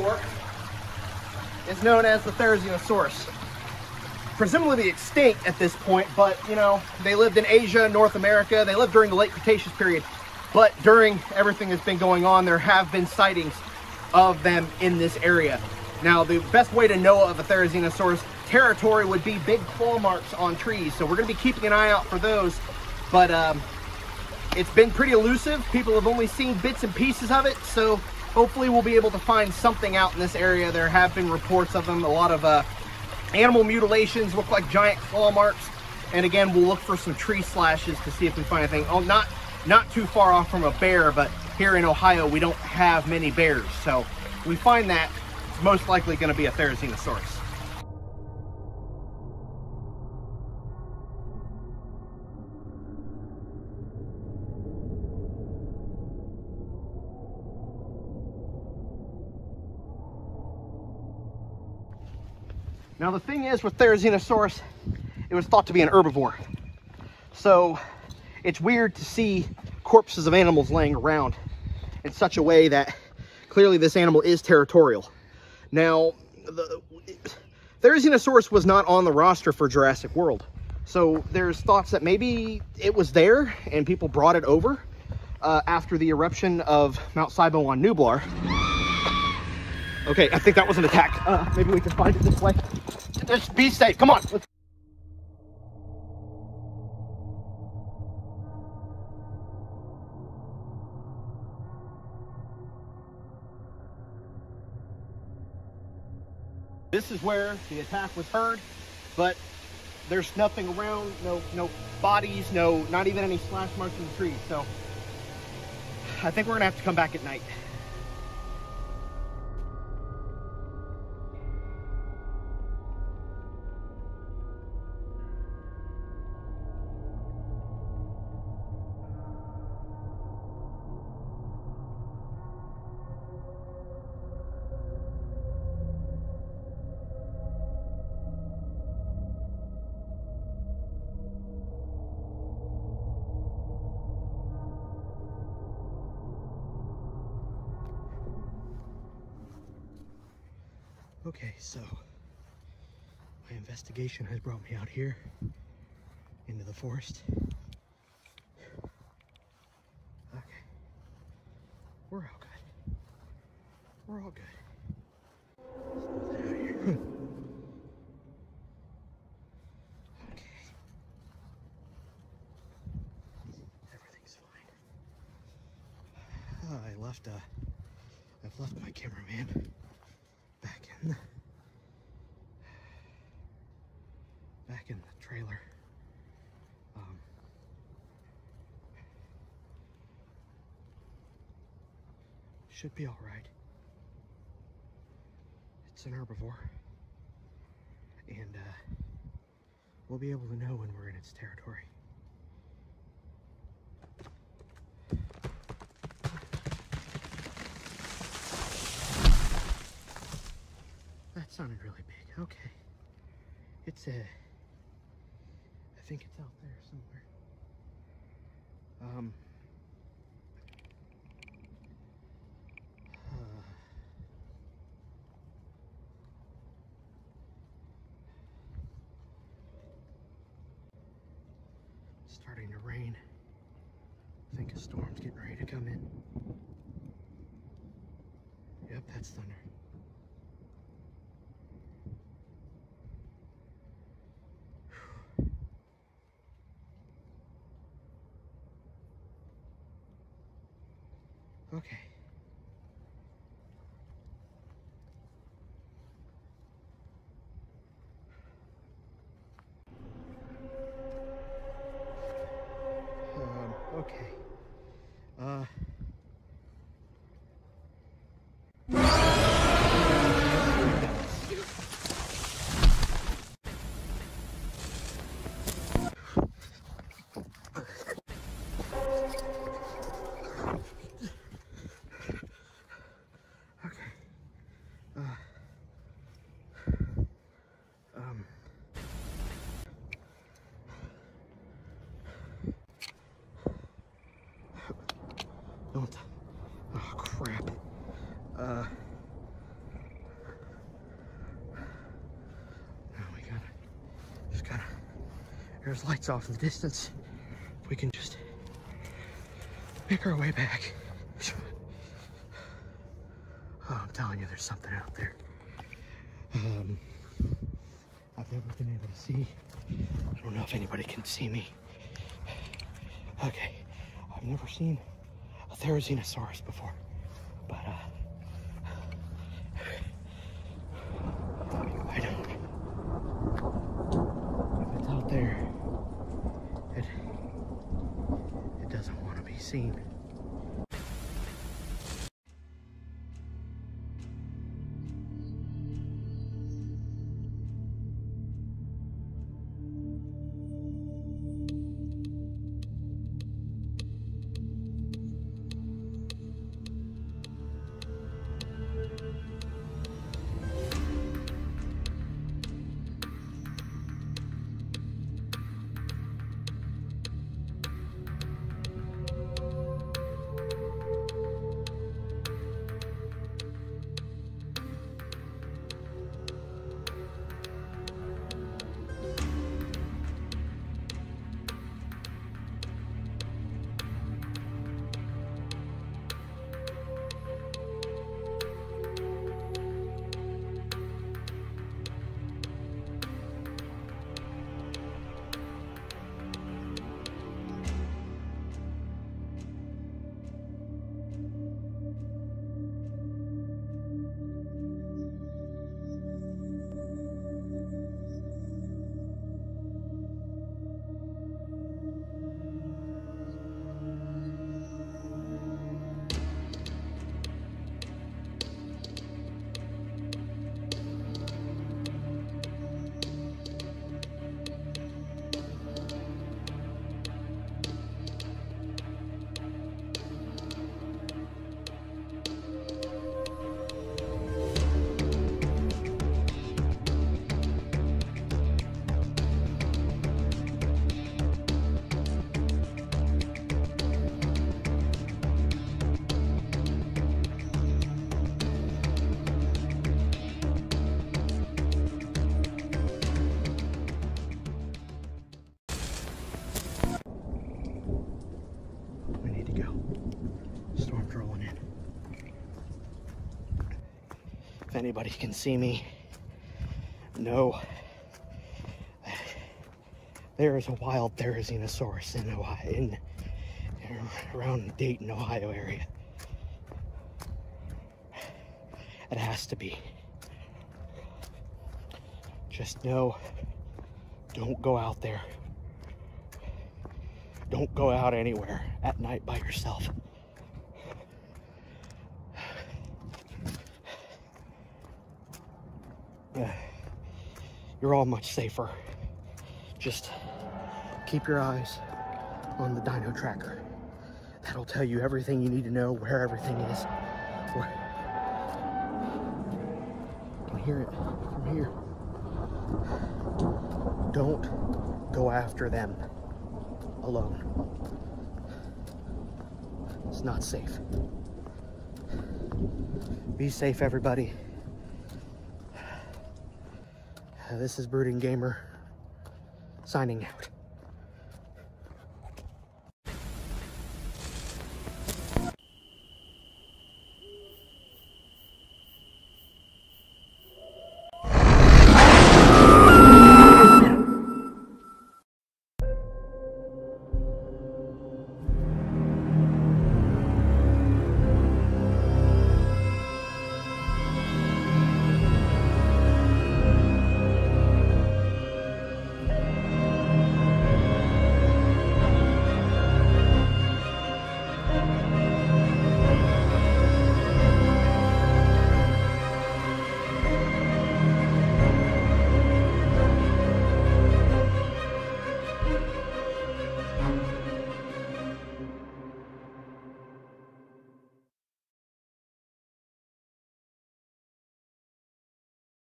Now the animal we're looking for is known as the Therizinosaurus. Presumably extinct at this point, but you know, they lived in Asia, North America, they lived during the late Cretaceous period. But during everything that's been going on, there have been sightings of them in this area. Now, the best way to know of a Therizinosaurus territory would be big claw marks on trees. So we're gonna be keeping an eye out for those. But um, it's been pretty elusive. People have only seen bits and pieces of it. So hopefully we'll be able to find something out in this area. There have been reports of them, a lot of uh, animal mutilations, look like giant claw marks. And again, we'll look for some tree slashes to see if we find anything. Oh, not, not too far off from a bear, but here in Ohio, we don't have many bears. So we find that, it's most likely gonna be a Therizinosaurus. Now the thing is with Therizinosaurus, it was thought to be an herbivore. So it's weird to see corpses of animals laying around in such a way that clearly this animal is territorial. Now, the, Therizinosaurus was not on the roster for Jurassic World. So there's thoughts that maybe it was there and people brought it over uh, after the eruption of Mount Sibo on Nublar. Okay, I think that was an attack. Uh, maybe we can find it this way. Just be safe. Come on. Let's This is where the attack was heard, but there's nothing around, no no bodies, no not even any slash marks in the trees. So I think we're gonna have to come back at night. Okay, so my investigation has brought me out here into the forest. Okay, we're all good. We're all good. I left, uh, I've left my cameraman back in the trailer. Um, should be all right. It's an herbivore, and uh, we'll be able to know when we're in its territory. Sounded really big. Okay. It's a. I think it's out there somewhere. Um. uh, starting to rain. I think a storm's getting ready to come in. Yep, that's thunder. Okay. Um, okay. Uh. Okay. Um. Don't. Oh crap. Uh, oh, we gotta, just gotta, there's lights off in the distance. If we can just make our way back. Oh, I'm telling you, there's something out there. Um, I've never been able to see. I don't know if anybody can see me. Okay, I've never seen a Therizinosaurus before, but uh, I don't. If it's out there, it it doesn't want to be seen. If anybody can see me, No. there is a wild Therizinosaurus in Ohio, in, in around Dayton, Ohio area. It has to be. Just know, don't go out there. Don't go out anywhere at night by yourself. You're all much safer. Just keep your eyes on the dino tracker. That'll tell you everything you need to know, where everything is. Where... You can hear it from here. Don't go after them alone. It's not safe. Be safe, everybody. Uh, This is Brooding Gamer signing out.